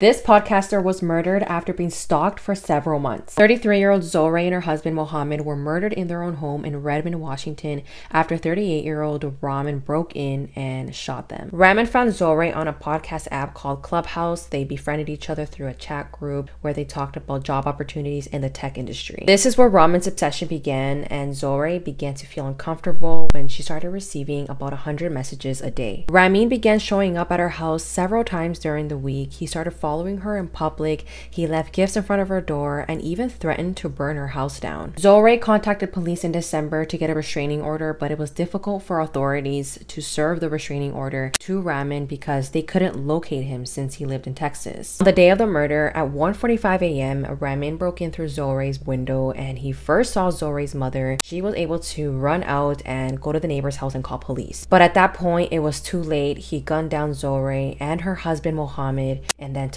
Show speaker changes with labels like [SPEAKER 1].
[SPEAKER 1] This podcaster was murdered after being stalked for several months. 33 year old Zohreh and her husband Mohammed were murdered in their own home in Redmond, Washington after 38 year old Rahman broke in and shot them. Rahman found Zohreh on a podcast app called Clubhouse. They befriended each other through a chat group where they talked about job opportunities in the tech industry. This is where Rahman's obsession began, and Zohreh began to feel uncomfortable when she started receiving about 100 messages a day. Ramin began showing up at her house several times during the week. He started following following her in public. He left gifts in front of her door and even threatened to burn her house down. Zohreh contacted police in December to get a restraining order, but it was difficult for authorities to serve the restraining order to Rahman because they couldn't locate him since he lived in Texas. On the day of the murder, at 1:45 a.m., Rahman broke in through Zohreh's window and he first saw Zohreh's mother. She was able to run out and go to the neighbor's house and call police. But at that point, it was too late. He gunned down Zohreh and her husband Mohammed and then